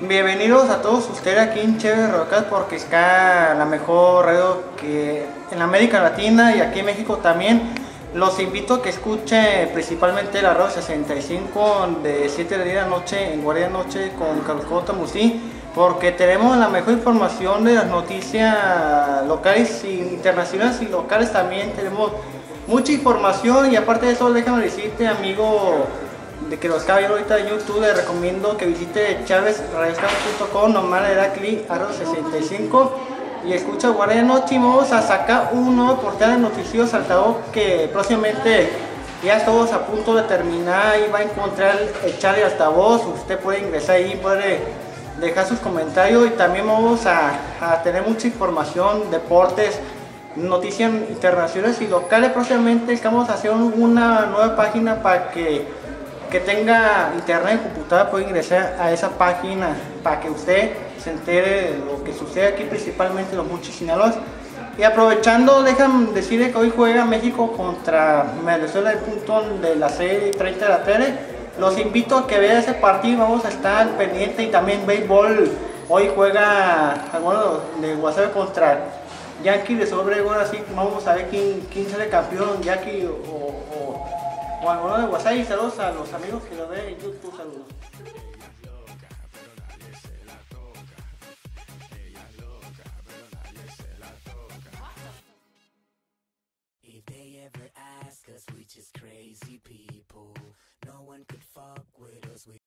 Bienvenidos a todos ustedes aquí en Chévere Rocas porque está la mejor radio que en América Latina y aquí en México también. Los invito a que escuchen principalmente la radio 65 de 7 de la noche en Guardia Noche con Calcota Musí porque tenemos la mejor información de las noticias locales internacionales y locales también. Tenemos mucha información y aparte de eso déjame decirte amigo de que los caballeros ahorita en YouTube les recomiendo que visite chavezradioscam.com, nomás le da clic a 65 y escucha Guardia Noche vamos a sacar un nuevo portal de noticiero saltador que próximamente ya estamos a punto de terminar y va a encontrar el chat de altavoz, usted puede ingresar ahí, puede dejar sus comentarios y también vamos a, a tener mucha información, deportes, noticias internacionales y locales. Próximamente estamos haciendo una nueva página para que que tenga internet y computadora puede ingresar a esa página para que usted se entere de lo que sucede aquí, principalmente en los Sinaloa. Y aprovechando, déjame decirle que hoy juega México contra Venezuela el punto de la serie 30 de la tele. Los invito a que vean ese partido, vamos a estar pendiente y también béisbol. Hoy juega bueno, de Guasave contra Yankee de Sobregón, así que vamos a ver quién, quién sale campeón, Yankee o, Juan Gordo de WhatsApp y saludos a los amigos que lo ven en YouTube. Saludos. We just crazy people.